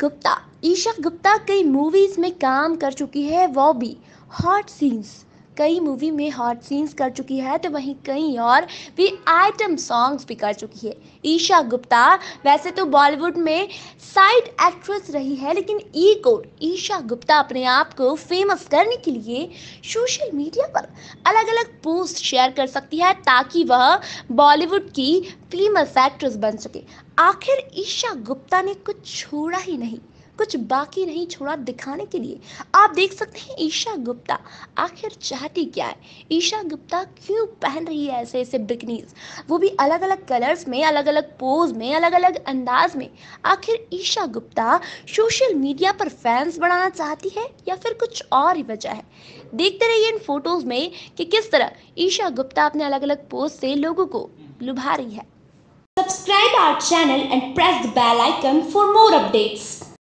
गुप्ता ईशा गुप्ता कई मूवीज़ में काम कर चुकी है वो भी हॉट सीन्स कई मूवी में हॉट सीन्स कर चुकी है तो वहीं कई और भी आइटम सॉन्ग्स भी कर चुकी है। ईशा गुप्ता, वैसे तो बॉलीवुड में साइड एक्ट्रेस रही है, लेकिन ई कोड ईशा गुप्ता अपने आप को फ़ेमस करने के लिए सोशल मीडिया पर अलग अलग पोस्ट शेयर कर सकती है, ताकि वह बॉलीवुड की फ़ेमस एक्ट्रेस बन सके। आखिर ईशा गुप्ता ने कुछ छोड़ा ही नहीं। कुछ बाकी नहीं छोड़ा दिखाने के लिए। आप देख सकते हैं ईशा गुप्ता, आखिर चाहती क्या है? ईशा गुप्ता क्यों पहन रही है ऐसे ऐसे बिकनीज? वो भी अलग अलग कलर्स में अलग अलग पोज में अलग अलग अंदाज में। आखिर ईशा गुप्ता सोशल मीडिया पर फैंस बढ़ाना चाहती है या फिर कुछ और ही वजह है? देखते रहिए इन फ़ोटोज़ में कि किस तरह ईशा गुप्ता अपने अलग अलग पोज से लोगों को लुभा रही है। Subscribe our channel and press the bell icon for more updates.